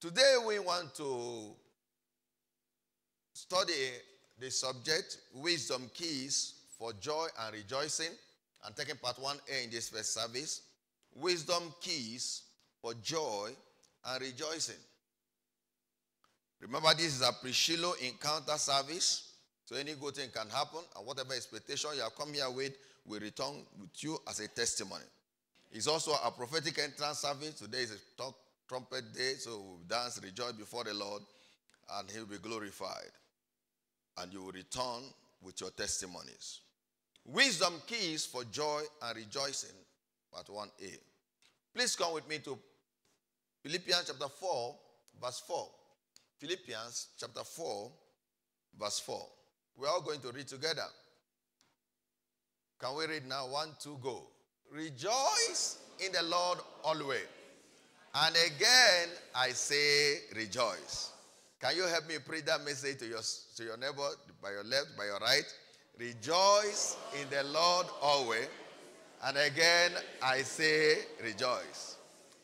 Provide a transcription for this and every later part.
Today we want to study the subject Wisdom Keys for Joy and Rejoicing. I'm taking part 1A in this first service. Wisdom Keys for Joy and Rejoicing. Remember, this is a pre-Shiloh encounter service. So any good thing can happen, and whatever expectation you have come here with will return with you as a testimony. It's also a prophetic entrance service. Today is a trumpet day, so dance, rejoice before the Lord, and He will be glorified. And you will return with your testimonies. Wisdom keys for joy and rejoicing, part 1a. Please come with me to Philippians chapter 4, verse 4. Philippians chapter 4, verse 4. We're all going to read together. Can we read now? One, two, go. Rejoice in the Lord always. And again, I say rejoice. Can you help me preach that message to your, to your neighbor, by your left, by your right? Rejoice in the Lord always. And again, I say rejoice.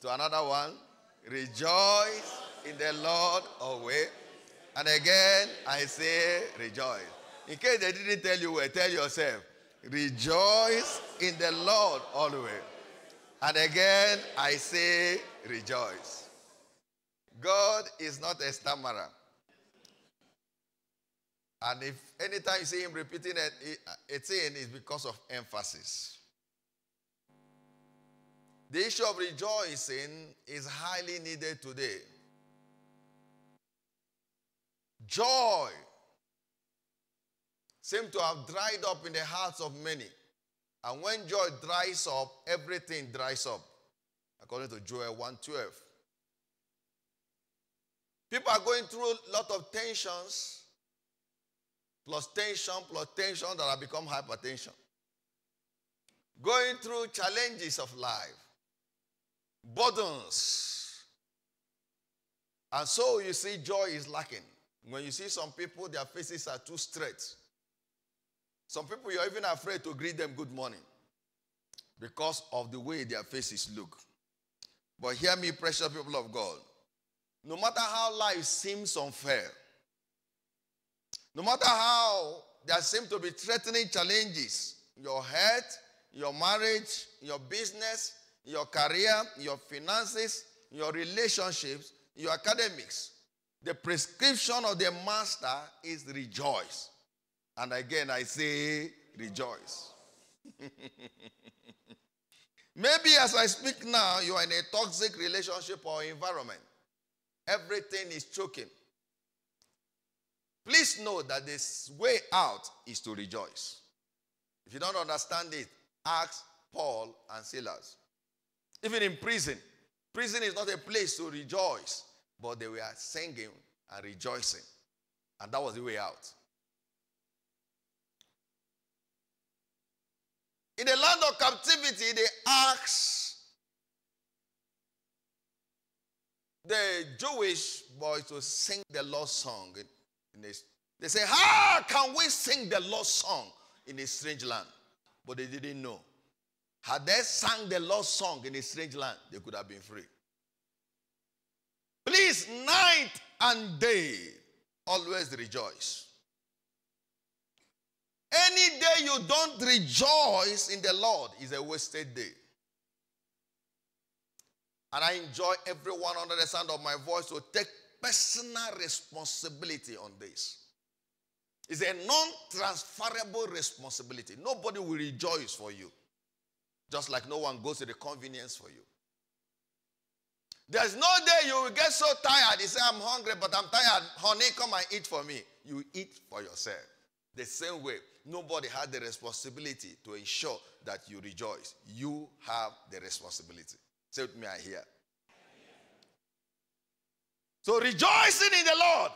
To another one, rejoice in the Lord always. And again, I say rejoice. In case they didn't tell you well, tell yourself, rejoice in the Lord always. And again, I say rejoice. God is not a stammerer. And if anytime you see him repeating a, a thing, it's because of emphasis. The issue of rejoicing is highly needed today. Joy seems to have dried up in the hearts of many. And when joy dries up, everything dries up, according to Joel 1:12. People are going through a lot of tensions, plus tension, plus tension that have become hypertension. Going through challenges of life, burdens. And so you see, joy is lacking. When you see some people, their faces are too straight. Some people, you're even afraid to greet them good morning because of the way their faces look. But hear me, precious people of God. No matter how life seems unfair, no matter how there seem to be threatening challenges, your health, your marriage, your business, your career, your finances, your relationships, your academics, the prescription of the master is rejoice. And again, I say rejoice. Maybe as I speak now, you are in a toxic relationship or environment. Everything is choking. Please know that this way out is to rejoice. If you don't understand it, ask Paul and Silas. Even in prison, prison is not a place to rejoice, but they were singing and rejoicing. And that was the way out. In the land of captivity, they asked the Jewish boys to sing the Lord's song. They say, How can we sing the Lord's song in a strange land? But they didn't know. Had they sang the Lord's song in a strange land, they could have been free. Please, night and day, always rejoice. Any day you don't rejoice in the Lord is a wasted day. And I enjoy everyone under the sound of my voice to take personal responsibility on this. It's a non transferable responsibility. Nobody will rejoice for you, just like no one goes to the convenience for you. There's no day you will get so tired. You say, I'm hungry, but I'm tired. Honey, come and eat for me. You eat for yourself. The same way, nobody had the responsibility to ensure that you rejoice. You have the responsibility. Say with me, I hear. So rejoicing in the Lord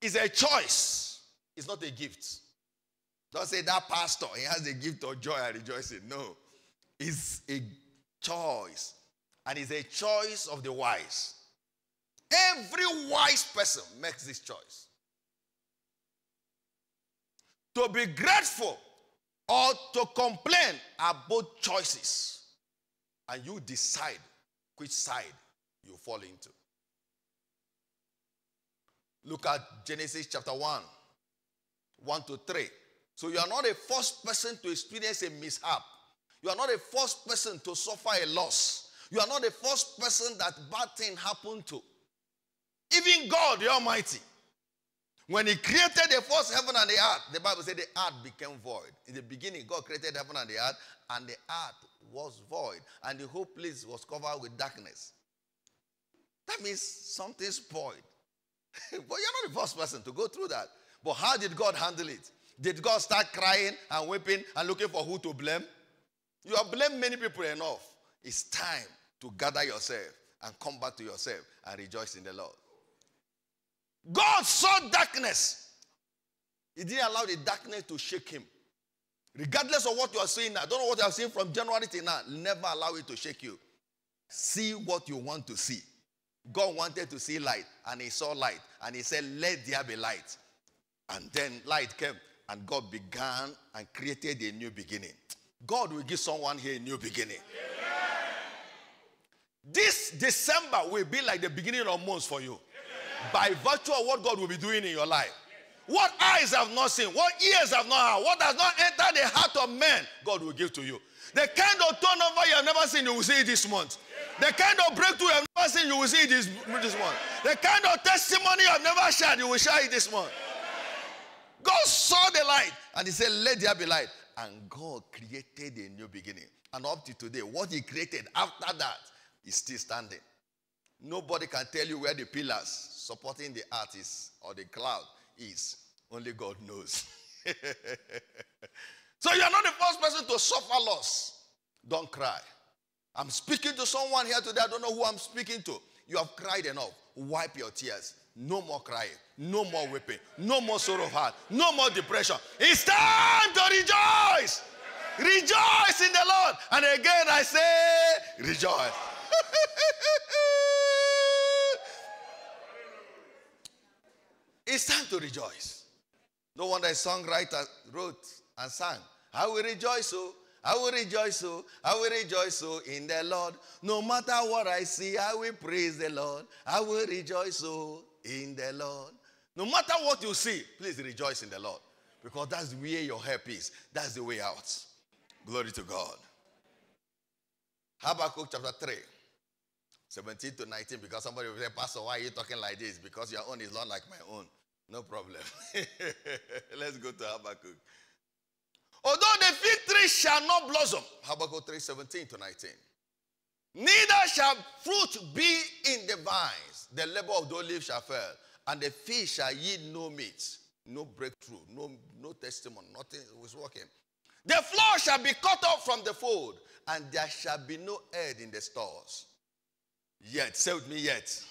is a choice. It's not a gift. Don't say that pastor, he has a gift of joy and rejoicing. No. It's a choice. And it's a choice of the wise. Every wise person makes this choice. To be grateful or to complain are both choices. And you decide which side you fall into. Look at Genesis chapter 1, 1 to 3. So you are not a first person to experience a mishap. You are not a first person to suffer a loss. You are not the first person that bad thing happened to. Even God, the Almighty, when He created the first heaven and the earth, the Bible said the earth became void. In the beginning, God created heaven and the earth, and the earth was void, and the whole place was covered with darkness. That means something spoiled. but you're not the first person to go through that. But how did God handle it? Did God start crying and weeping and looking for who to blame? You have blamed many people enough. It's time to gather yourself and come back to yourself and rejoice in the Lord. God saw darkness. He didn't allow the darkness to shake him. Regardless of what you are seeing now, I don't know what you are seeing from January to now, never allow it to shake you. See what you want to see. God wanted to see light, and he saw light, and he said, Let there be light. And then light came, and God began and created a new beginning. God will give someone here a new beginning. This December will be like the beginning of months for you. By virtue of what God will be doing in your life. What eyes have not seen, what ears have not heard, what has not entered the heart of man, God will give to you. The kind of turnover you have never seen, you will see it this month. The kind of breakthrough you have never seen, you will see this, this month. The kind of testimony you have never shared, you will share it this month. God saw the light and he said, Let there be light. And God created a new beginning. And up to today, what he created after that is still standing. Nobody can tell you where the pillars supporting the earth is or the cloud is. Only God knows. so you are not the first person to suffer loss. Don't cry. I'm speaking to someone here today. I don't know who I'm speaking to. You have cried enough. Wipe your tears. No more crying. No more weeping. No more sorrow of heart. No more depression. It's time to rejoice. Rejoice in the Lord. And again I say, rejoice. it's time to rejoice. No wonder a songwriter wrote and sang, I will rejoice, oh, I will rejoice, oh, I will rejoice, oh, in the Lord. No matter what I see, I will praise the Lord. I will rejoice, oh, in the Lord. No matter what you see, please rejoice in the Lord. Because that's where your help is. That's the way out. Glory to God. Habakkuk chapter 3, 17 to 19. Because somebody will say, Pastor, why are you talking like this? Because your own is not like my own. No problem. Let's go to Habakkuk. Although the fig tree shall not blossom, Habakkuk 3 17 to 19. Neither shall fruit be in the vines, the labor of the olive shall fail, and the fish shall yield no meat, no breakthrough, no, no testimony, nothing was working. The floor shall be cut off from the fold, and there shall be no head in the stores. Yet, say me, yet.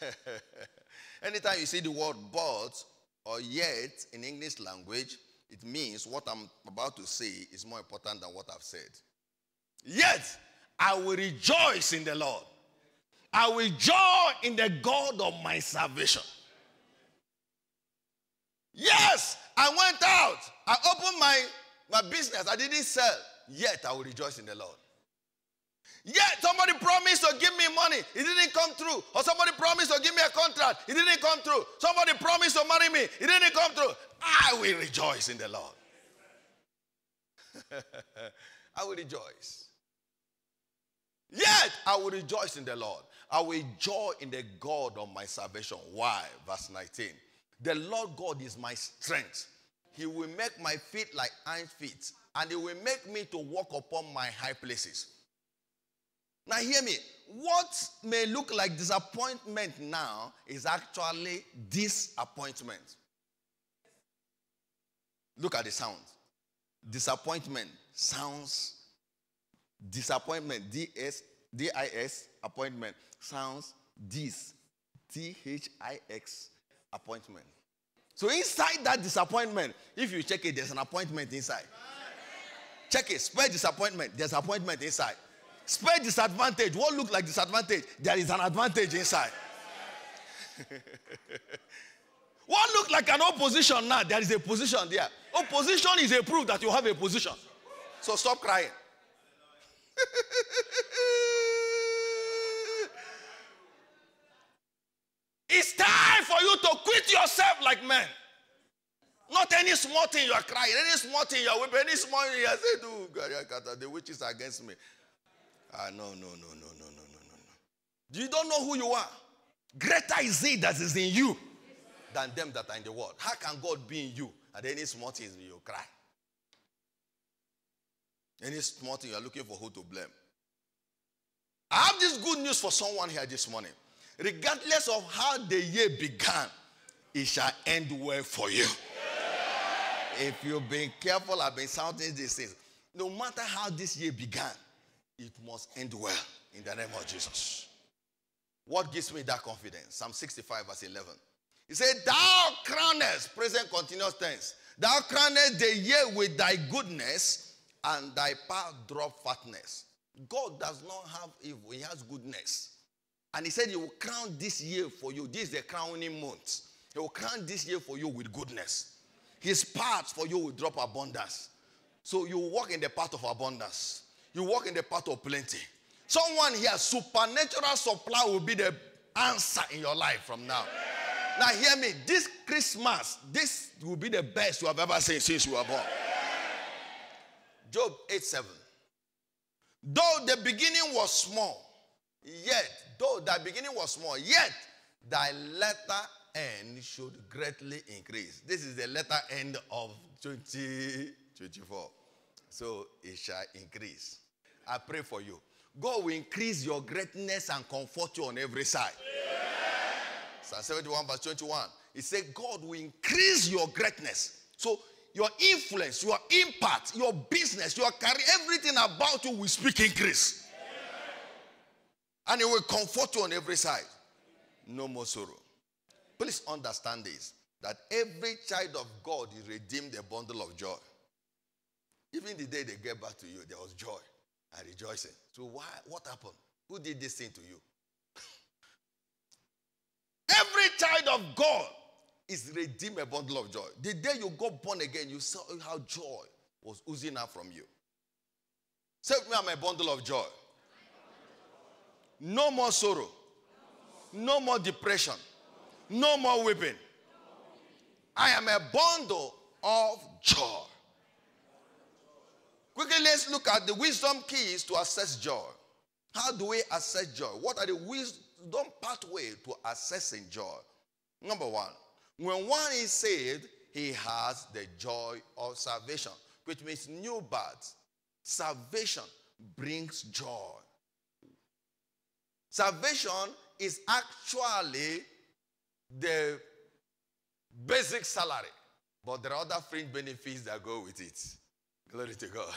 Yes. Anytime you see the word but or yet in English language, it means what I'm about to say is more important than what I've said. Yet, I will rejoice in the Lord. I will joy in the God of my salvation. Yes, I went out. I opened my, my business. I didn't sell. Yet I will rejoice in the Lord. Yet somebody promised to give me money. It didn't come through. Or somebody promised to give me a contract. It didn't come through. Somebody promised to marry me. It didn't come through. I will rejoice in the Lord. I will rejoice. Yet I will rejoice in the Lord. I will joy in the God of my salvation. Why? Verse 19. The Lord God is my strength. He will make my feet like iron feet, and he will make me to walk upon my high places. Now, hear me. What may look like disappointment now is actually disappointment. Look at the sound. Disappointment sounds disappointment. D S D I S appointment sounds dis T H I X appointment. So inside that disappointment, if you check it, there's an appointment inside. Check it. Spell disappointment. There's appointment inside. Spell disadvantage. What looks like disadvantage? There is an advantage inside. what looks like an opposition now? There is a position there. Opposition is a proof that you have a position. So stop crying. it's time for you to quit yourself like men. Not any small thing you are crying, any small thing you are weeping, any small thing you are saying, the witches are against me. Ah, no, no, no, no, no, no, no, no. You don't know who you are. Greater is he that is in you than them that are in the world. How can God be in you and any small things you cry? Any small thing you are looking for who to blame. I have this good news for someone here this morning. Regardless of how the year began, it shall end well for you. If you've been careful, I've been sounding these things. No matter how this year began, it must end well in the name of Jesus. What gives me that confidence? Psalm 65, verse 11. He said, Thou crownest, present continuous tense, thou crownest the year with thy goodness, and thy path drop fatness. God does not have evil, He has goodness. And He said, He will crown this year for you. This is the crowning month. He will crown this year for you with goodness. His path for you will drop abundance. So you walk in the path of abundance. You walk in the path of plenty. Someone here, supernatural supply will be the answer in your life from now. Now, hear me. This Christmas, this will be the best you have ever seen since you were born. Job 8 7. Though the beginning was small, yet, though the beginning was small, yet thy letter end should greatly increase. This is the letter end of 2024. So it shall increase. I pray for you. God will increase your greatness and comfort you on every side. Psalm 71, verse 21. He said, God will increase your greatness. So your influence, your impact, your business, your career, everything about you will speak increase. And it will comfort you on every side. No more sorrow. Please understand this that every child of God is redeemed a bundle of joy. Even the day they get back to you, there was joy and rejoicing. So why what happened? Who did this thing to you? every child of God is redeemed a bundle of joy. The day you got born again, you saw how joy was oozing out from you. Say me, I'm a bundle of joy. No more sorrow. No more depression. No more weeping. I am a bundle of joy. Quickly, let's look at the wisdom keys to access joy. How do we access joy? What are the wisdom pathway to accessing joy? Number one, when one is saved, he has the joy of salvation, which means new birth. Salvation brings joy. Salvation is actually the basic salary, but there are other fringe benefits that go with it. Glory to God.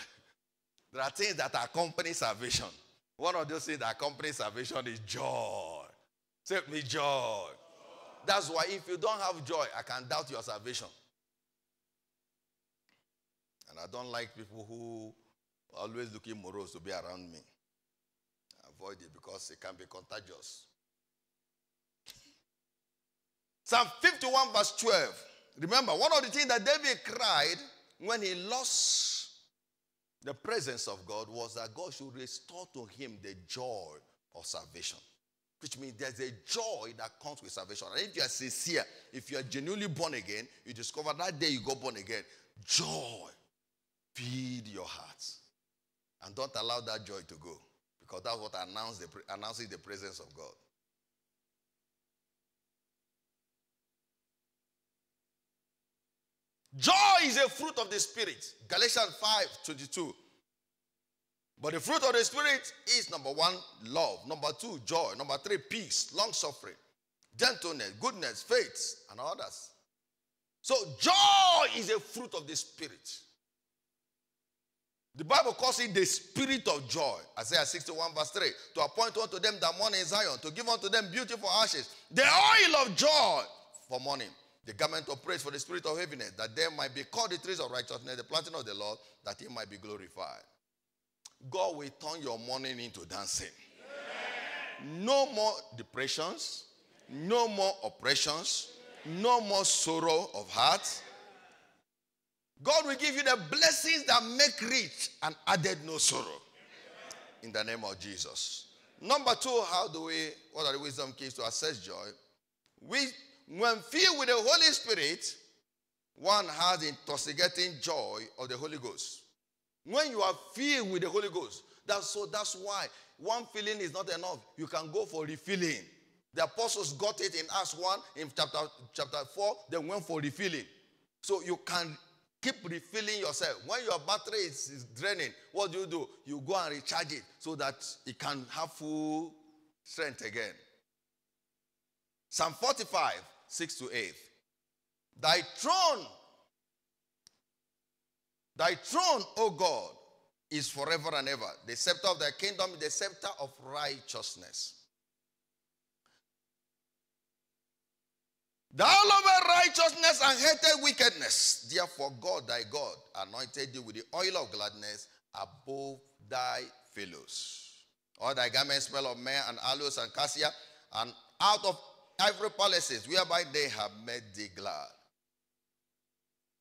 There are things that accompany salvation. One of those things that accompany salvation is joy. Say me joy. That's why if you don't have joy, I can doubt your salvation. And I don't like people who are always looking morose to be around me. Avoid it because it can be contagious. Psalm 51, verse 12. Remember, one of the things that David cried when he lost the presence of God was that God should restore to him the joy of salvation. Which means there's a joy that comes with salvation. And if you are sincere, if you are genuinely born again, you discover that day you got born again, joy. Feed your hearts. And don't allow that joy to go. Because that's what announces the, announces the presence of God. Joy is a fruit of the Spirit. Galatians 5 22. But the fruit of the Spirit is number one, love. Number two, joy. Number three, peace, long suffering, gentleness, goodness, faith, and others. So, joy is a fruit of the Spirit. The Bible calls it the spirit of joy. Isaiah 61, verse 3. To appoint unto them that mourn in Zion, to give unto them beautiful ashes, the oil of joy for mourning the garment of praise for the spirit of heaviness, that there might be called the trees of righteousness, the planting of the Lord, that he might be glorified. God will turn your mourning into dancing. No more depressions, no more oppressions, no more sorrow of heart. God will give you the blessings that make rich and added no sorrow. In the name of Jesus. Number two, how do we, what are the wisdom keys to access joy? We when filled with the Holy Spirit, one has intoxicating joy of the Holy Ghost. When you are filled with the Holy Ghost, that's so that's why one feeling is not enough. You can go for refilling. The apostles got it in Acts 1 in chapter, chapter 4, they went for refilling. So you can keep refilling yourself. When your battery is, is draining, what do you do? You go and recharge it so that it can have full strength again. Psalm 45, 6 to 8. Thy throne, thy throne, O God, is forever and ever. The scepter of thy kingdom is the scepter of righteousness. Thou lovest righteousness and hated wickedness. Therefore, God thy God anointed thee with the oil of gladness above thy fellows. All thy garments smell of myrrh and aloes and cassia, and out of ivory palaces, whereby they have made thee glad.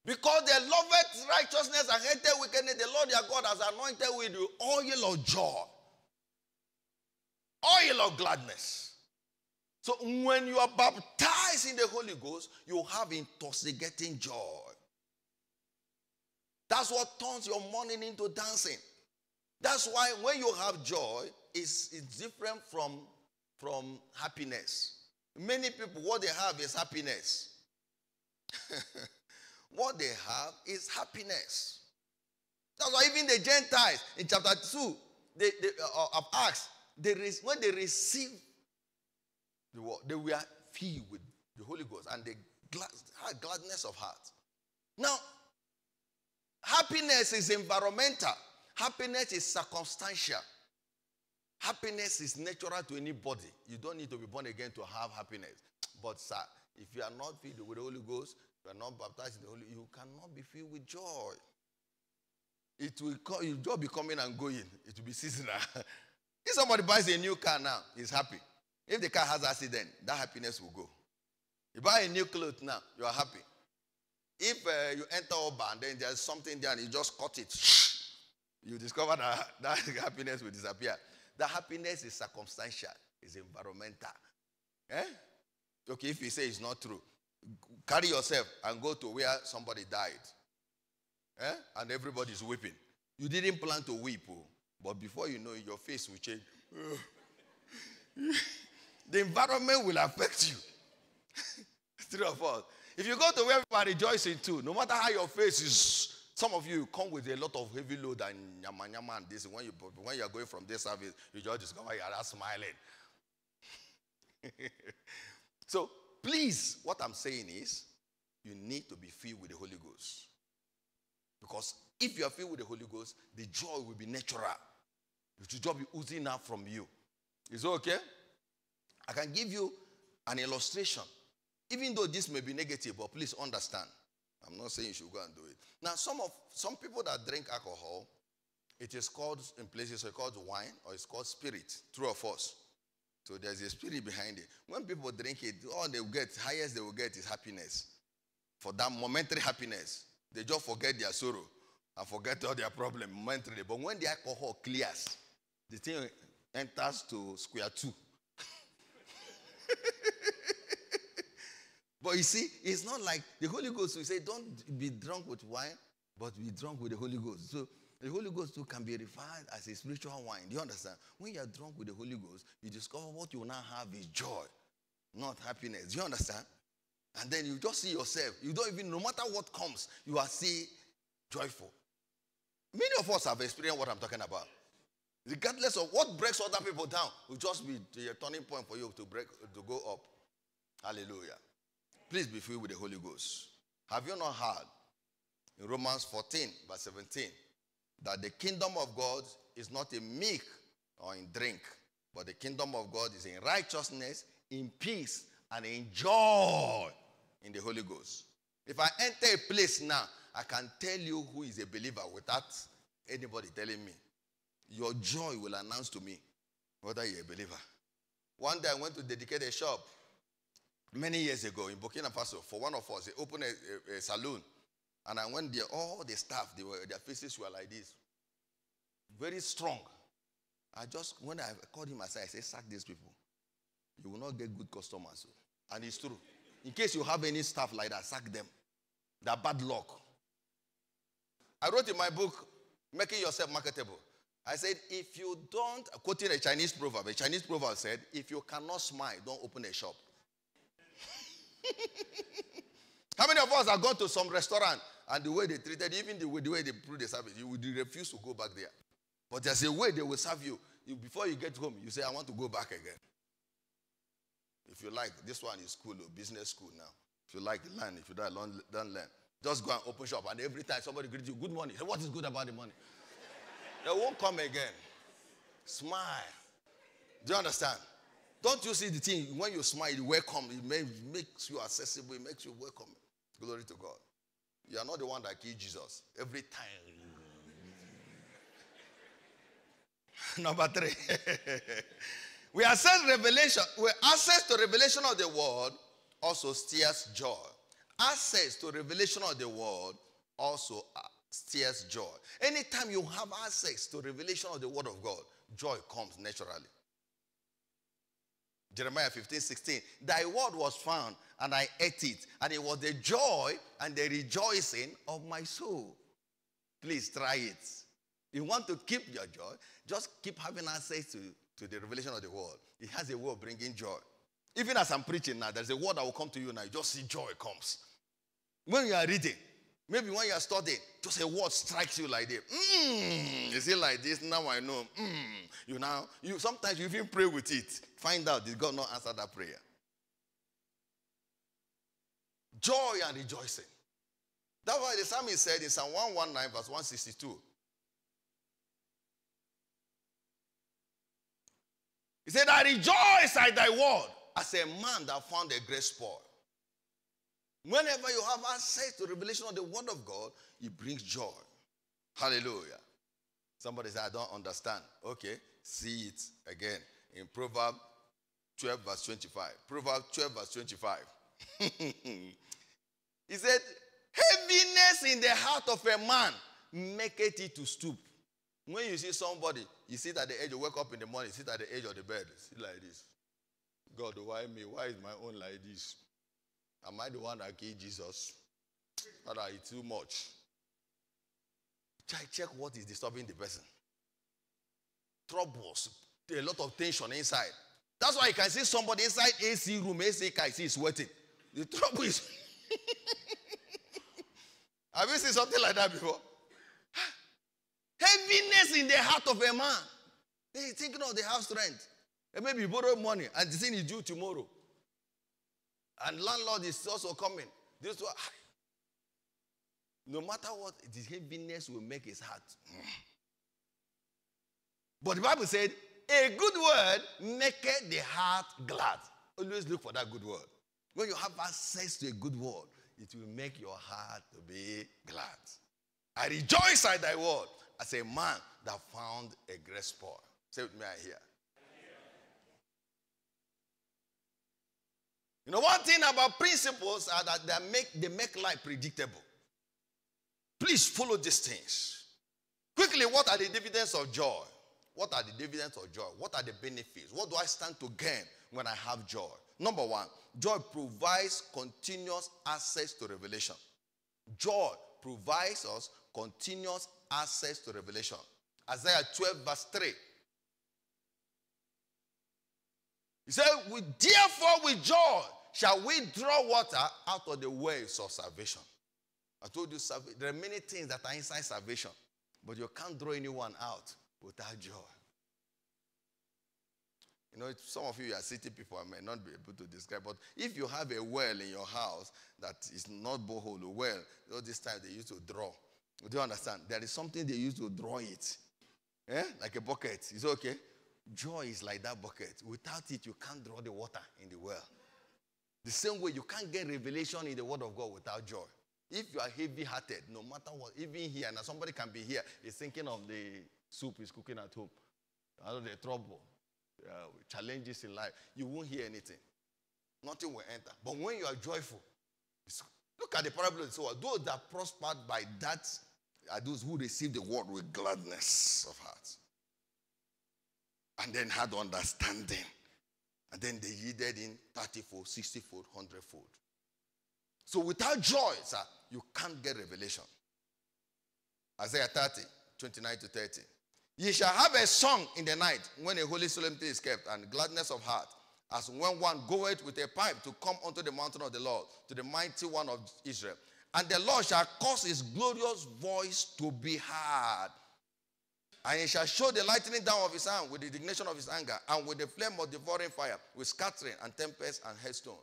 Because they loved righteousness and hated wickedness, the Lord your God has anointed with the oil of joy, oil of gladness. So when you are baptized in the Holy Ghost, you have intoxicating joy. That's what turns your mourning into dancing. That's why when you have joy, it's, it's different from, from happiness. Many people, what they have is happiness. what they have is happiness. That's why even the Gentiles in chapter 2 they, they, uh, of Acts, they, when they received the word, they were filled with the Holy Ghost and they glad, had gladness of heart. Now, happiness is environmental, happiness is circumstantial. Happiness is natural to anybody. You don't need to be born again to have happiness. But, sir, if you are not filled with the Holy Ghost, you are not baptized in the Holy, you cannot be filled with joy. It will come, you just be coming and going. It will be seasonal. if somebody buys a new car now, he's happy. If the car has accident, that happiness will go. You buy a new clothes now, you are happy. If uh, you enter urban, then there's something there and you just cut it, you discover that that happiness will disappear. The happiness is circumstantial, is environmental. Eh? Okay, if you say it's not true, carry yourself and go to where somebody died. Eh? And everybody's weeping. You didn't plan to weep, oh, but before you know it, your face will change. the environment will affect you. Three of us. If you go to where everybody rejoicing too, no matter how your face is some of you come with a lot of heavy load and yama yama and this. When you when you are going from this service, you just discover you are smiling. so please, what I'm saying is, you need to be filled with the Holy Ghost. Because if you are filled with the Holy Ghost, the joy will be natural. It will just be oozing out from you. Is it okay? I can give you an illustration. Even though this may be negative, but please understand. I'm not saying you should go and do it. Now, some of some people that drink alcohol, it is called in places it's called wine or it's called spirit. True or false? So there's a spirit behind it. When people drink it, all they will get, highest they will get is happiness. For that momentary happiness, they just forget their sorrow and forget all their problem momentarily. But when the alcohol clears, the thing enters to square two. But you see, it's not like the Holy Ghost. We say, don't be drunk with wine, but be drunk with the Holy Ghost. So the Holy Ghost too can be referred as a spiritual wine. Do you understand? When you are drunk with the Holy Ghost, you discover what you now have is joy, not happiness. Do you understand? And then you just see yourself. You don't even, no matter what comes, you are still joyful. Many of us have experienced what I'm talking about. Regardless of what breaks other people down, will just be a turning point for you to break to go up. Hallelujah. Please be filled with the Holy Ghost. Have you not heard in Romans 14, verse 17, that the kingdom of God is not in milk or in drink, but the kingdom of God is in righteousness, in peace, and in joy in the Holy Ghost. If I enter a place now, I can tell you who is a believer without anybody telling me. Your joy will announce to me whether you're a believer. One day I went to dedicate a shop many years ago in Burkina Faso for one of us. They opened a, a, a saloon. And I went there, all the staff, they were, their faces were like this. Very strong. I just, when I called him aside, I said, sack these people. You will not get good customers. And it's true. In case you have any staff like that, sack them. They're bad luck. I wrote in my book, Making Yourself Marketable. I said, if you don't, quoting a Chinese proverb, a Chinese proverb said, if you cannot smile, don't open a shop. How many of us have gone to some restaurant and the way they treated, even the way, the way they put the service, you would refuse to go back there. But there's a way they will serve you. you. Before you get home, you say, I want to go back again. If you like, this one is school or business school now. If you like, learn. If you don't, learn, don't learn. Just go and open shop. And every time somebody greets you, good morning. What is good about the money? they won't come again. Smile. Do you understand? Don't you see the thing? When you smile, you welcome. It makes you accessible. It makes you welcome. Glory to God. You are not the one that killed Jesus. Every time. Number three. we access revelation. We access to revelation of the word also steers joy. Access to revelation of the word also uh, steers joy. Anytime you have access to revelation of the word of God, joy comes naturally. Jeremiah 15, 16. Thy word was found, and I ate it, and it was the joy and the rejoicing of my soul. Please try it. You want to keep your joy, just keep having access to, to the revelation of the word. It has a way of bringing joy. Even as I'm preaching now, there's a word that will come to you now. You just see joy comes. When you are reading, maybe when you are studying, just a word strikes you like this. Mm, you see like this, now I know. Mm. You now, you sometimes you even pray with it. Find out did God not answer that prayer? Joy and rejoicing. That's why the psalmist said in Psalm 119, verse 162. He said, I rejoice at thy word as a man that found a great spoil. Whenever you have access to revelation of the word of God, it brings joy. Hallelujah. Somebody said, I don't understand. Okay, see it again in Proverbs 12, verse 25. Proverbs 12, verse 25. he said, Heaviness in the heart of a man maketh it to stoop. When you see somebody, you sit at the edge, you wake up in the morning, sit at the edge of the bed, sit like this. God, why me? Why is my own like this? Am I the one that killed Jesus? That I too much. Try check what is disturbing the person. Troubles, a lot of tension inside. That's why you can see somebody inside AC room, AC car, see sweating. The trouble is. Have you seen something like that before? Heaviness in the heart of a man. He's thinking of the house rent. And maybe you borrow money and the thing is due tomorrow. And landlord is also coming. This one, ah. no matter what, the heaviness will make his heart. But the Bible said, a good word maketh the heart glad. Always look for that good word. When you have access to a good word, it will make your heart to be glad. I rejoice at thy word as a man that found a great spoil. Say with me, I hear. You know, one thing about principles are that they make, they make life predictable. Please follow these things. Quickly, what are the dividends of joy? What are the dividends of joy? What are the benefits? What do I stand to gain when I have joy? Number one, joy provides continuous access to revelation. Joy provides us continuous access to revelation. Isaiah 12, verse 3. He said, we, Therefore, with joy shall we draw water out of the wells of salvation. I told you, there are many things that are inside salvation, but you can't draw anyone out without joy. You know, some of you are city people, I may not be able to describe, but if you have a well in your house that is not borehole, well, all this time they used to draw. Do you understand? There is something they used to draw it. Eh? Like a bucket. It's okay. Joy is like that bucket. Without it, you can't draw the water in the well. The same way you can't get revelation in the word of God without joy. If you are heavy hearted, no matter what, even here, now somebody can be here, is thinking of the soup he's cooking at home, out of the trouble, uh, challenges in life, you won't hear anything. Nothing will enter. But when you are joyful, look at the parable. So those that prospered by that are those who receive the word with gladness of heart. And then had understanding. And then they yielded in 30 fold, 60 fold, 100 fold. So without joy, sir, you can't get revelation. Isaiah 30, 29 to 30. Ye shall have a song in the night when a holy solemnity is kept, and gladness of heart, as when one goeth with a pipe to come unto the mountain of the Lord, to the mighty one of Israel. And the Lord shall cause his glorious voice to be heard. And he shall show the lightning down of his hand with the indignation of his anger, and with the flame of devouring fire, with scattering and tempest and hailstone.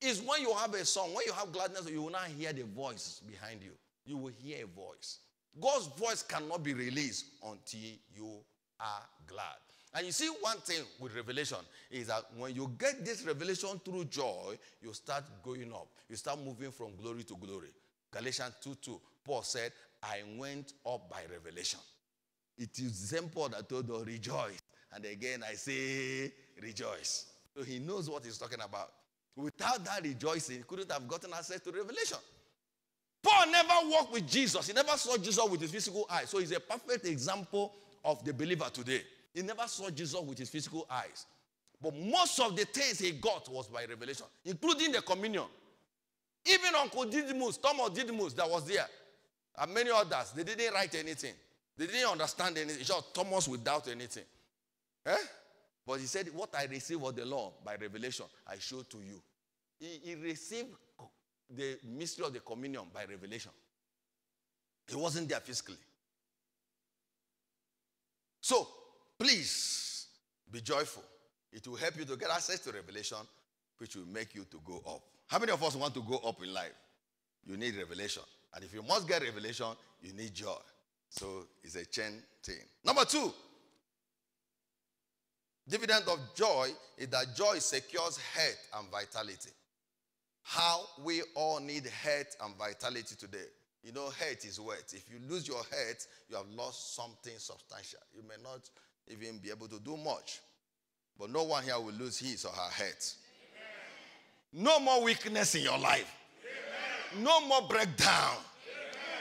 Is when you have a song, when you have gladness, you will not hear the voice behind you. You will hear a voice. God's voice cannot be released until you are glad. And you see, one thing with revelation is that when you get this revelation through joy, you start going up. You start moving from glory to glory. Galatians 2 2, Paul said, I went up by revelation. It is St. Paul that told us, rejoice. And again, I say, rejoice. So he knows what he's talking about. Without that rejoicing, he couldn't have gotten access to revelation. Paul never walked with Jesus. He never saw Jesus with his physical eyes. So he's a perfect example of the believer today. He never saw Jesus with his physical eyes. But most of the things he got was by revelation, including the communion. Even Uncle Didymus, Thomas Didymus, that was there, and many others, they didn't write anything. They didn't understand anything. Just Thomas without anything. Eh? But he said, What I received of the law by revelation, I show to you. He, he received the mystery of the communion by revelation. He wasn't there physically. So, please be joyful. It will help you to get access to revelation, which will make you to go up. How many of us want to go up in life? You need revelation. And if you must get revelation, you need joy. So it's a chain thing. Number two, dividend of joy is that joy secures health and vitality. How we all need health and vitality today. You know, health is wealth. If you lose your health, you have lost something substantial. You may not even be able to do much. But no one here will lose his or her health. No more weakness in your life. Amen. No more breakdown.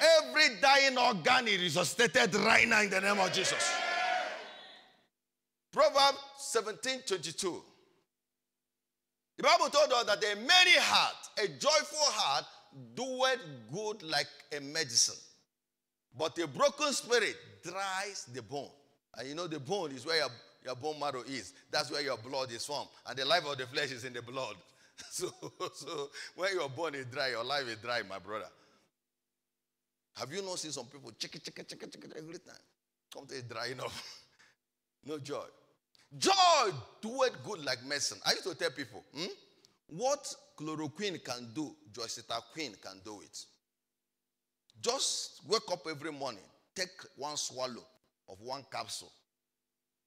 Every dying organ is resuscitated right now in the name of Jesus. Proverbs 17 22. The Bible told us that a merry heart, a joyful heart, doeth good like a medicine. But a broken spirit dries the bone. And you know, the bone is where your, your bone marrow is. That's where your blood is from. And the life of the flesh is in the blood. So, so when your bone is dry, your life is dry, my brother. Have you not seen some people check it, check it every time? Come to dry enough. no joy. Joy do it good like medicine. I used to tell people, hmm, what chloroquine can do, queen can do it. Just wake up every morning, take one swallow of one capsule.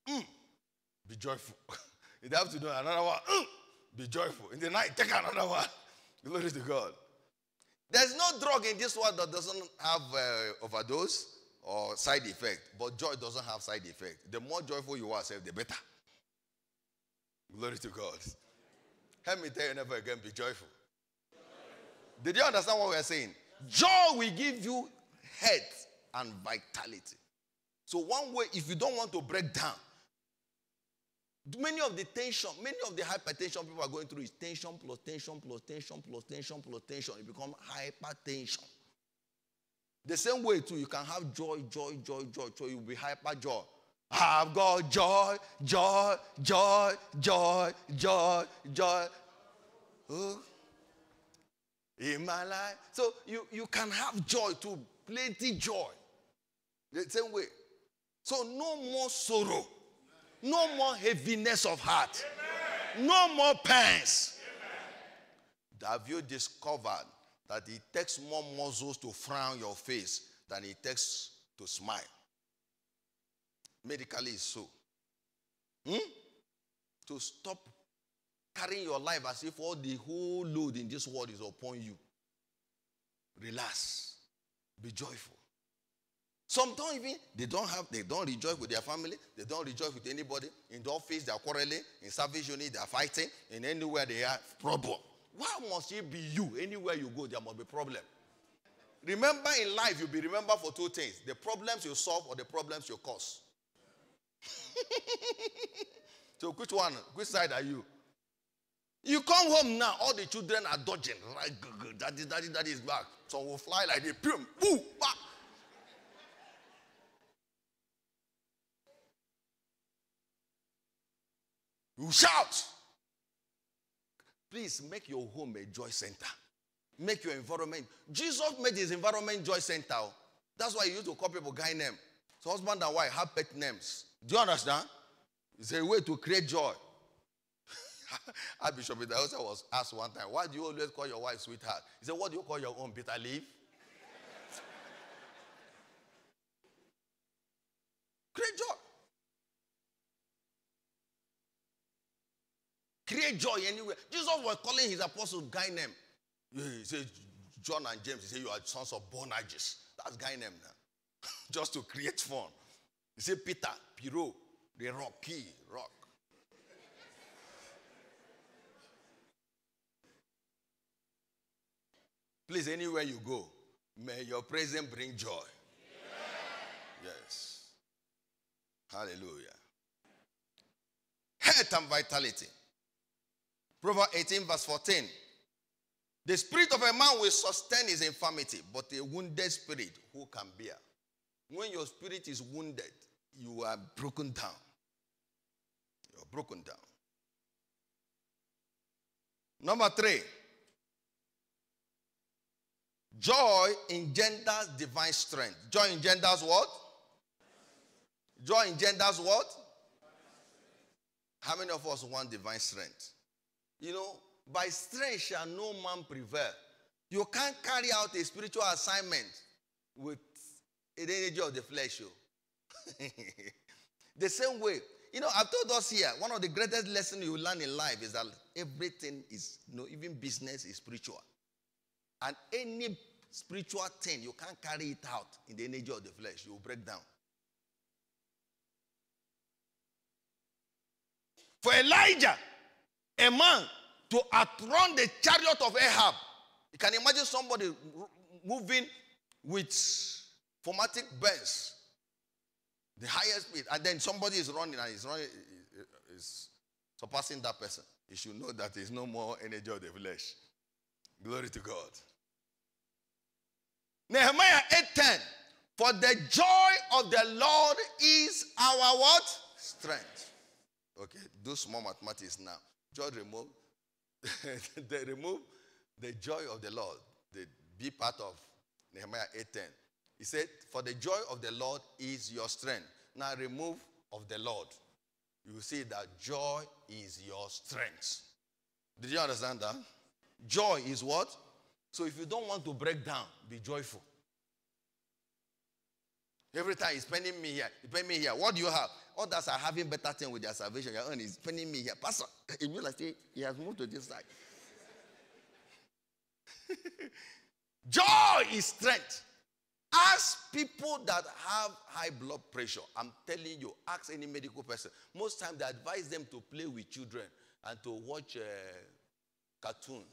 Mm, be joyful. you have to do another one. Mm, be joyful. In the night, take another one. Glory to God. There's no drug in this world that doesn't have uh, overdose or side effect, but joy doesn't have side effect. The more joyful you are, the better. Glory to God. Help me tell you never again be joyful. Did you understand what we are saying? Joy will give you health and vitality. So, one way, if you don't want to break down, Many of the tension, many of the hypertension people are going through is tension plus tension plus tension plus tension plus tension. It becomes hypertension. The same way too, you can have joy, joy, joy, joy, so you'll be hyper joy. I've got joy, joy, joy, joy, joy, joy. Oh, in my life. So you, you can have joy too, plenty joy. The same way. So no more sorrow. No more heaviness of heart. Amen. No more pains. Amen. Have you discovered that it takes more muscles to frown your face than it takes to smile? Medically, it's so. Hmm? To stop carrying your life as if all the whole load in this world is upon you. Relax. Be joyful. Some don't even, they don't have, they don't rejoice with their family, they don't rejoice with anybody. In the office, they are quarreling, in service unit, they are fighting, in anywhere they are, problem. Why must it be you? Anywhere you go, there must be problem. Remember in life, you'll be remembered for two things the problems you solve or the problems you cause. so which one? Which side are you? You come home now, all the children are dodging. Right, daddy, daddy, daddy is back. Some will fly like they boom, boom, back. You shout. Please make your home a joy center. Make your environment. Jesus made his environment joy center. That's why he used to call people guy name. So husband and wife have pet names. Do you understand? It's a way to create joy. Archbishop Idahosa was asked one time, why do you always call your wife sweetheart? He said, what do you call your own bitter leaf? create joy. Joy anywhere. Jesus was calling his apostles guy name. He said, John and James, he said, you are sons of Boanerges. That's guy name now. Just to create fun. He said, Peter, Piro, the rocky rock. Please, anywhere you go, may your presence bring joy. Yes. Hallelujah. Health and vitality. Proverbs 18, verse 14. The spirit of a man will sustain his infirmity, but a wounded spirit who can bear? When your spirit is wounded, you are broken down. You're broken down. Number three, joy engenders divine strength. Joy engenders what? Joy engenders what? How many of us want divine strength? You know, by strength shall no man prevail. You can't carry out a spiritual assignment with the energy of the flesh. Oh. the same way, you know, I've told us here, one of the greatest lessons you learn in life is that everything is, you know, even business is spiritual. And any spiritual thing, you can't carry it out in the energy of the flesh. You will break down. For Elijah, a man to outrun the chariot of Ahab. You can imagine somebody moving with formatic burns, the highest speed, and then somebody is running and is running, is surpassing that person. You should know that there's no more energy of the flesh. Glory to God. Nehemiah 8:10. For the joy of the Lord is our what? Strength. Okay, do small mathematics now. Remove they remove the joy of the Lord, the be part of Nehemiah 8:10. He said, For the joy of the Lord is your strength. Now remove of the Lord. You see that joy is your strength. Did you understand that? Joy is what? So if you don't want to break down, be joyful. Every time he's spending me here, he's spending me here. What do you have? Others are having better thing with their salvation. Your own is spending me here. Pastor, it means like he has moved to this side. Joy is strength. Ask people that have high blood pressure. I'm telling you, ask any medical person. Most times they advise them to play with children and to watch uh, cartoon.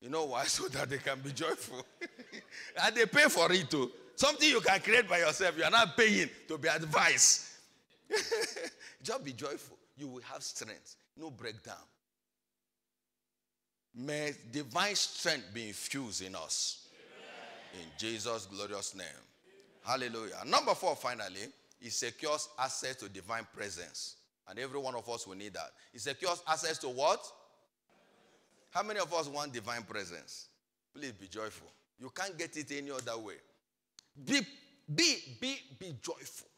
You know why? So that they can be joyful. and they pay for it too. Something you can create by yourself. You are not paying to be advised. Just be joyful. You will have strength, no breakdown. May divine strength be infused in us. Amen. In Jesus' glorious name. Amen. Hallelujah. Number four, finally, it secures access to divine presence. And every one of us will need that. It secures access to what? How many of us want divine presence? Please be joyful. You can't get it any other way. Be, be, be, be joyful.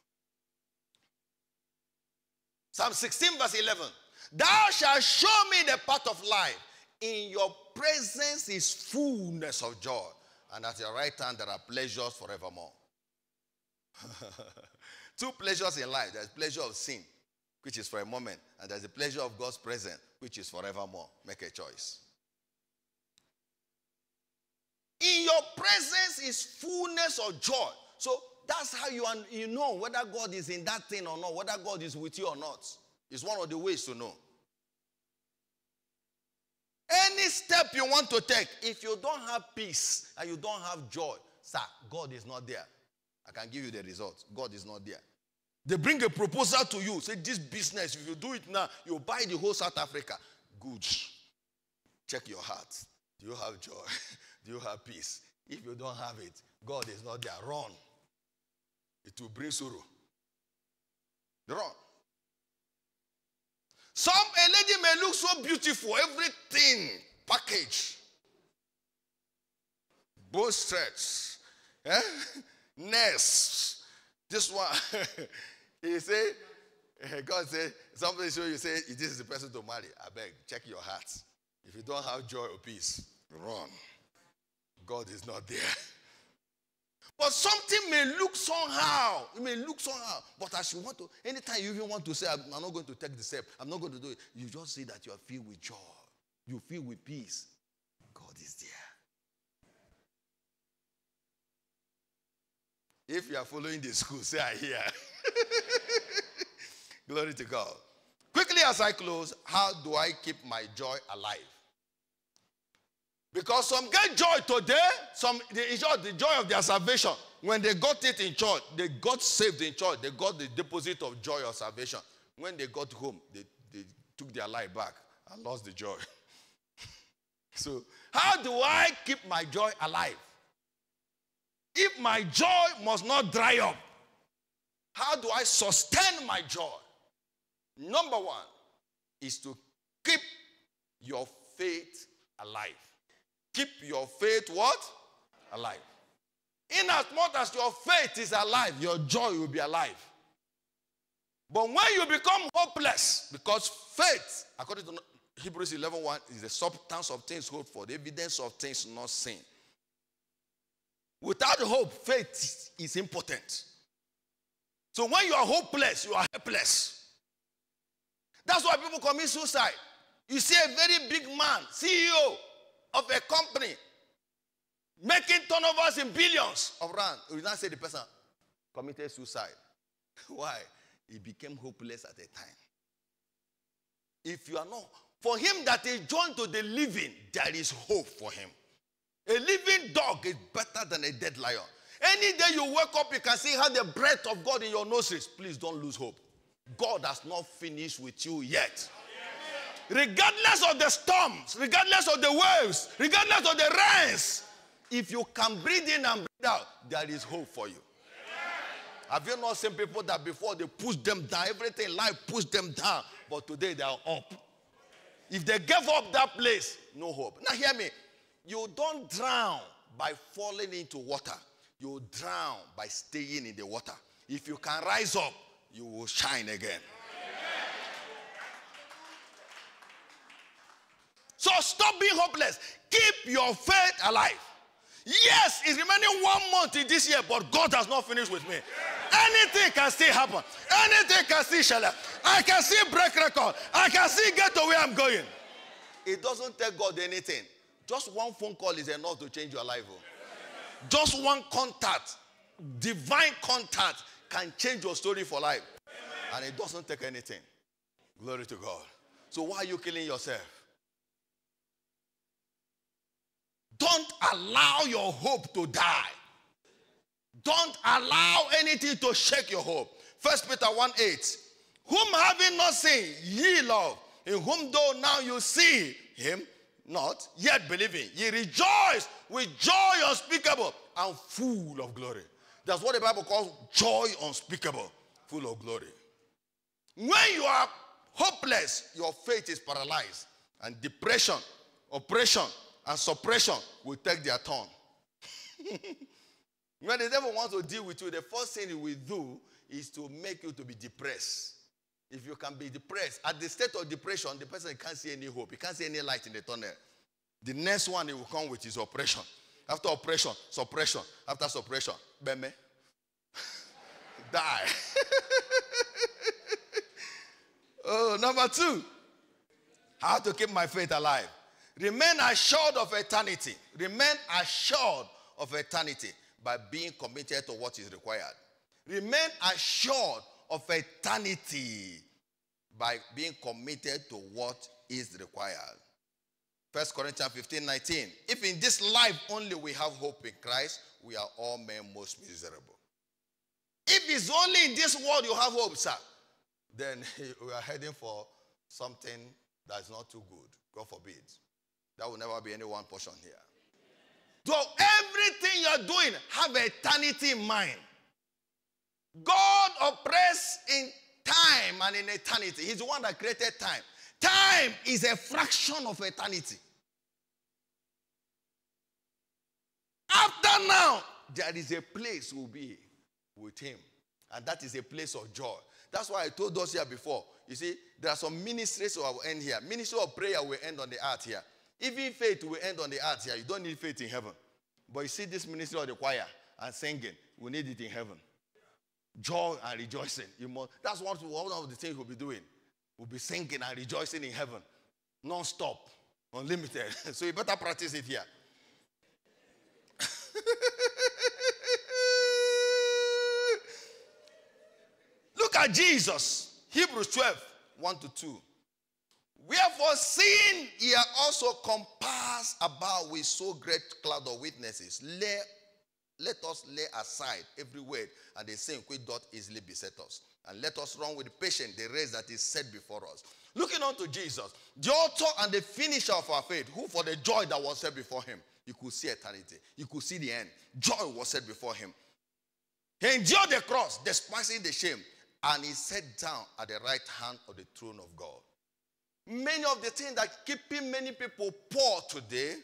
Psalm 16, verse 11. Thou shalt show me the path of life. In your presence is fullness of joy. And at your right hand there are pleasures forevermore. Two pleasures in life. There's pleasure of sin, which is for a moment. And there's the pleasure of God's presence, which is forevermore. Make a choice. In your presence is fullness of joy. So that's how you, you know whether God is in that thing or not, whether God is with you or not. It's one of the ways to know. Any step you want to take, if you don't have peace and you don't have joy, sir, God is not there. I can give you the results. God is not there. They bring a proposal to you. Say, this business, if you do it now, you buy the whole South Africa. Good. check your heart. Do you have joy? Do you have peace? If you don't have it, God is not there. Run. It will bring sorrow. Wrong. Some a lady may look so beautiful, everything package, both stretch, eh? nest. This one, he say, God say somebody show you say this is the person to marry. I beg, check your heart. If you don't have joy or peace, run. God is not there. But something may look somehow. It may look somehow. But as you want to, anytime you even want to say, I'm not going to take the step, I'm not going to do it, you just say that you are filled with joy. You feel with peace. God is there. If you are following the school, say I hear. Glory to God. Quickly as I close, how do I keep my joy alive? Because some get joy today, some they enjoy the joy of their salvation. When they got it in church, they got saved in church, they got the deposit of joy of salvation. When they got home, they, they took their life back and lost the joy. so, how do I keep my joy alive? If my joy must not dry up, how do I sustain my joy? Number one is to keep your faith alive. Keep your faith what? Alive. In as much as your faith is alive, your joy will be alive. But when you become hopeless, because faith, according to Hebrews 11 1, is the substance of things hoped for, the evidence of things not seen. Without hope, faith is impotent. So when you are hopeless, you are helpless. That's why people commit suicide. You see a very big man, CEO, of a company making turnovers in billions of rand. We now say the person committed suicide. Why? He became hopeless at a time. If you are not, for him that is joined to the living, there is hope for him. A living dog is better than a dead lion. Any day you wake up, you can see how the breath of God in your noses. Please don't lose hope. God has not finished with you yet regardless of the storms, regardless of the waves, regardless of the rains, if you can breathe in and breathe out, there is hope for you. Have you not seen people that before they push them down, everything life pushed them down, but today they are up? If they gave up that place, no hope. Now, hear me. You don't drown by falling into water, you drown by staying in the water. If you can rise up, you will shine again. So stop being hopeless. Keep your faith alive. Yes, it's remaining one month in this year, but God has not finished with me. Anything can still happen. Anything can still shell I can still break record. I can still get to where I'm going. It doesn't take God anything. Just one phone call is enough to change your life. Oh. Just one contact, divine contact, can change your story for life. And it doesn't take anything. Glory to God. So why are you killing yourself? Don't allow your hope to die. Don't allow anything to shake your hope. First Peter 1 8. Whom having not seen, ye love, in whom though now you see him not, yet believing, ye rejoice with joy unspeakable and full of glory. That's what the Bible calls joy unspeakable, full of glory. When you are hopeless, your faith is paralyzed, and depression, oppression, and suppression will take their turn. when the devil wants to deal with you, the first thing he will do is to make you to be depressed. If you can be depressed, at the state of depression, the person can't see any hope. He can't see any light in the tunnel. The next one he will come with is oppression. After oppression, suppression. After suppression, beme. Die. oh, number two. How to keep my faith alive. Remain assured of eternity. Remain assured of eternity by being committed to what is required. Remain assured of eternity by being committed to what is required. 1 Corinthians 15 19. If in this life only we have hope in Christ, we are all men most miserable. If it's only in this world you have hope, sir, then we are heading for something that's not too good. God forbid. That will never be any one portion here. So everything you're doing, have eternity in mind. God operates in time and in eternity. He's the one that created time. Time is a fraction of eternity. After now, there is a place we'll be with Him. And that is a place of joy. That's why I told us here before. You see, there are some ministries will end here. Ministry of prayer will end on the earth here. Even faith will end on the earth here. You don't need faith in heaven. But you see, this ministry of the choir and singing, we need it in heaven. Joy and rejoicing. You must, that's one, one of the things we'll be doing. We'll be singing and rejoicing in heaven. Non-stop. Unlimited. so you better practice it here. Look at Jesus. Hebrews 12, 1 to 2. Wherefore, seeing ye are also compassed about with so great cloud of witnesses, lay, let us lay aside every weight and the sin which doth easily beset us. And let us run with patience the race that is set before us. Looking unto Jesus, the author and the finisher of our faith, who for the joy that was set before him, you could see eternity. You could see the end. Joy was set before him. He endured the cross, despising the shame, and he sat down at the right hand of the throne of God. Many of the things that keeping many people poor today,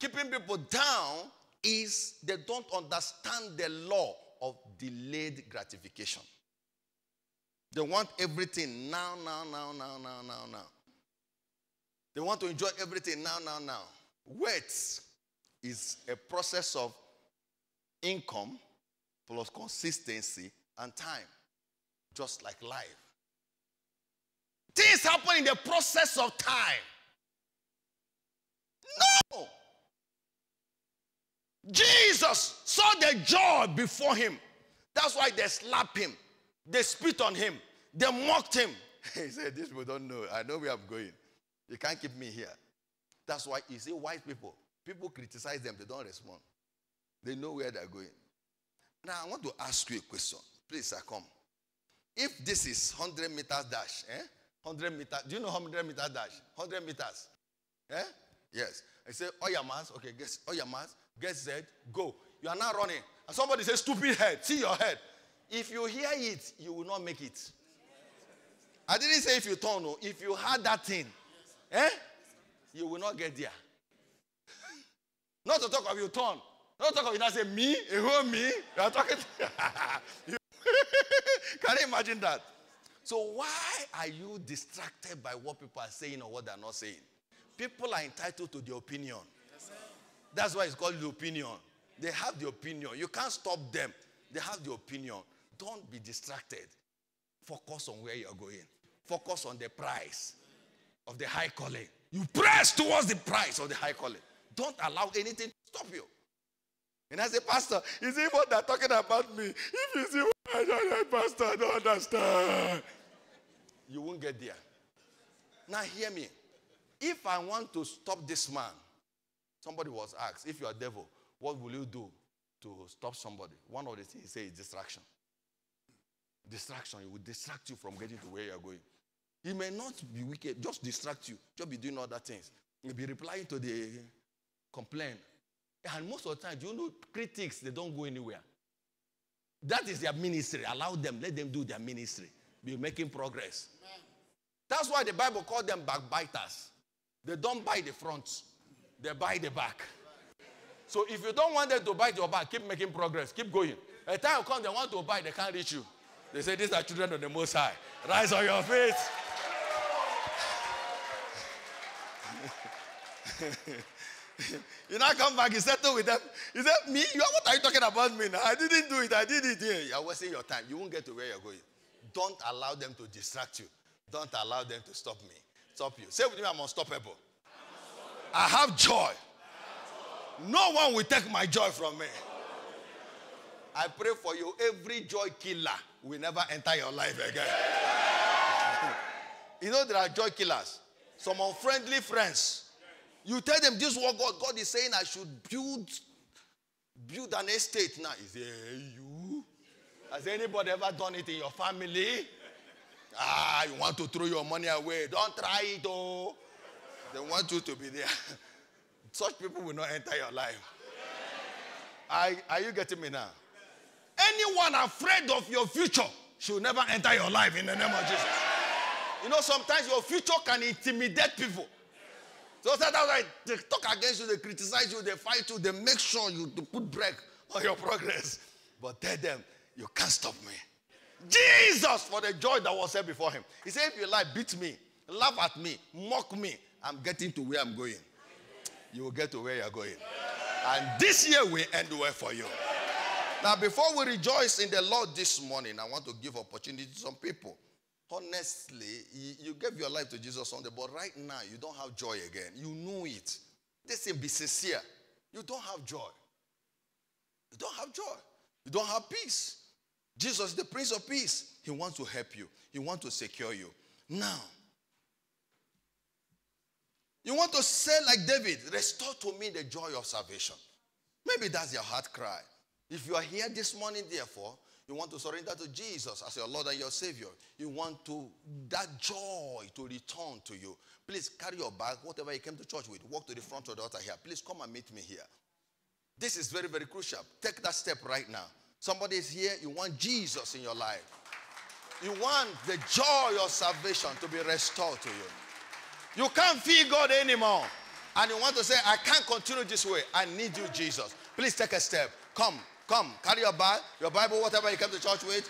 keeping people down, is they don't understand the law of delayed gratification. They want everything now, now, now, now, now, now, now. They want to enjoy everything now, now, now. Wait is a process of income plus consistency and time, just like life. Things happen in the process of time. No. Jesus saw the joy before him. That's why they slapped him, they spit on him, they mocked him. he said, These people don't know. I know where I'm going. You can't keep me here. That's why you see white people, people criticize them, they don't respond. They know where they're going. Now, I want to ask you a question. Please, I come. If this is 100 meters dash, eh? 100 meters, do you know 100 meter dash? 100 meters. Eh? Yes. I say, oh, your mass. Okay, guess, oh, your mass. Get set, go. You are not running. And somebody says, stupid head. See your head. If you hear it, you will not make it. I didn't say if you turn, no. If you had that thing, eh? You will not get there. not to talk of you turn. Not to talk of you not say me, a whole me. You are talking. Can you imagine that? So why are you distracted by what people are saying or what they're not saying? People are entitled to their opinion. That's why it's called the opinion. They have the opinion. You can't stop them. They have the opinion. Don't be distracted. Focus on where you're going. Focus on the price of the high calling. You press towards the price of the high calling. Don't allow anything to stop you. And I say, Pastor, is it what they're talking about me? If you see what I don't Pastor, I don't understand. You won't get there. Now hear me. If I want to stop this man, somebody was asked, if you are devil, what will you do to stop somebody? One of the things he says is distraction. Distraction. It will distract you from getting to where you're going. He may not be wicked, just distract you. Just be doing other things. You'll be replying to the complaint. And most of the time, you know, critics, they don't go anywhere. That is their ministry. Allow them, let them do their ministry. Be making progress. Amen. That's why the Bible called them backbiters. They don't buy the front, they buy the back. So if you don't want them to bite your back, keep making progress, keep going. A time will come, they want to bite, they can't reach you. They say, These are children of the Most High. Rise on your feet. you now come back, you settle with them. He said, Me? You, what are you talking about me now? I didn't do it, I did it here. You're wasting your time. You won't get to where you're going. Don't allow them to distract you. Don't allow them to stop me. Stop you. Say with me, I'm unstoppable. I have joy. No one will take my joy from me. I pray for you. Every joy killer will never enter your life again. you know, there are joy killers, some unfriendly friends. You tell them this is what God, God is saying I should build build an estate now. Is it you? Has anybody ever done it in your family? Ah, you want to throw your money away. Don't try it, oh. They want you to be there. Such people will not enter your life. Are, are you getting me now? Anyone afraid of your future should never enter your life in the name of Jesus. You know, sometimes your future can intimidate people. So that's why they talk against you, they criticize you, they fight you, they make sure you to put brake on your progress. But tell them, you can't stop me. Jesus, for the joy that was set before him. He said, if you like, beat me, laugh at me, mock me, I'm getting to where I'm going. You will get to where you're going. And this year will end well for you. Now, before we rejoice in the Lord this morning, I want to give opportunity to some people. Honestly, you, gave your life to Jesus Sunday, but right now you don't have joy again. You know it. Listen, be sincere. You don't have joy. You don't have joy. You don't have peace. Jesus, the Prince of Peace, He wants to help you, He wants to secure you. Now, you want to say, like David, restore to me the joy of salvation. Maybe that's your heart cry. If you are here this morning, therefore, you want to surrender to Jesus as your Lord and your Savior. You want to that joy to return to you. Please carry your bag, whatever you came to church with. Walk to the front of the altar here. Please come and meet me here. This is very, very crucial. Take that step right now. Somebody is here, you want Jesus in your life. You want the joy of salvation to be restored to you. You can't feel God anymore. And you want to say, I can't continue this way. I need you, Jesus. Please take a step. Come, come. Carry your bag, your Bible, whatever you come to church with.